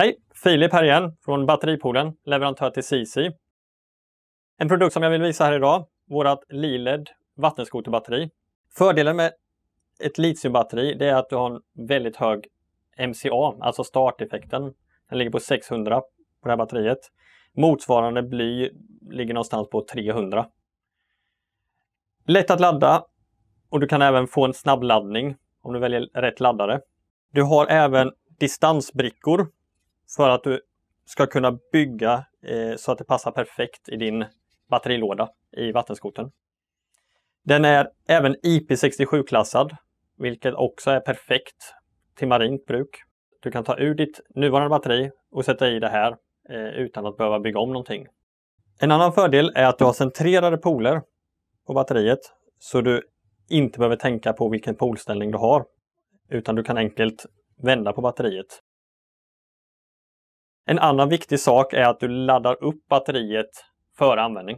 Hej! Filip här igen från Batteripoolen, leverantör till CC. En produkt som jag vill visa här idag, vårat Liled vattenskoterbatteri. Fördelen med ett litiumbatteri det är att du har en väldigt hög MCA, alltså starteffekten. Den ligger på 600 på det här batteriet. Motsvarande bly ligger någonstans på 300. Lätt att ladda och du kan även få en snabbladdning om du väljer rätt laddare. Du har även distansbrickor för att du ska kunna bygga eh, så att det passar perfekt i din batterilåda i vattenskoten. Den är även IP67-klassad, vilket också är perfekt till marint bruk. Du kan ta ur ditt nuvarande batteri och sätta i det här eh, utan att behöva bygga om någonting. En annan fördel är att du har centrerade poler på batteriet så du inte behöver tänka på vilken polställning du har utan du kan enkelt vända på batteriet. En annan viktig sak är att du laddar upp batteriet före användning.